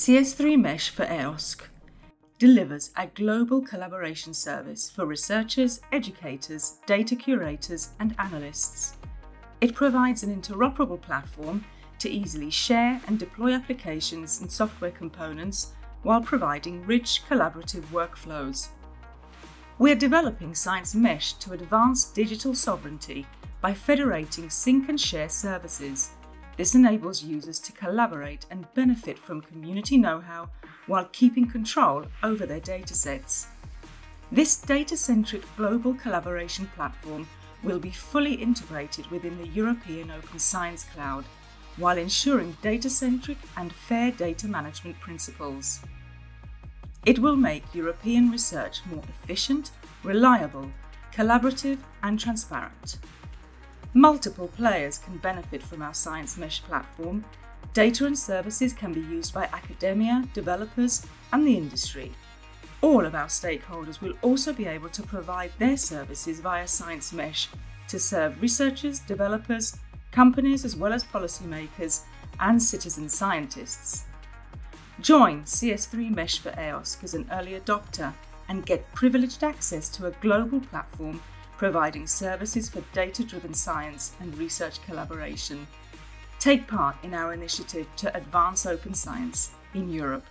CS3 Mesh for EOSC delivers a global collaboration service for researchers, educators, data curators, and analysts. It provides an interoperable platform to easily share and deploy applications and software components while providing rich collaborative workflows. We are developing Science Mesh to advance digital sovereignty by federating sync and share services this enables users to collaborate and benefit from community know-how while keeping control over their datasets. This data-centric global collaboration platform will be fully integrated within the European Open Science Cloud while ensuring data-centric and fair data management principles. It will make European research more efficient, reliable, collaborative and transparent. Multiple players can benefit from our Science Mesh platform. Data and services can be used by academia, developers, and the industry. All of our stakeholders will also be able to provide their services via Science Mesh to serve researchers, developers, companies, as well as policymakers and citizen scientists. Join CS3 Mesh for EOSC as an early adopter and get privileged access to a global platform providing services for data driven science and research collaboration. Take part in our initiative to advance open science in Europe.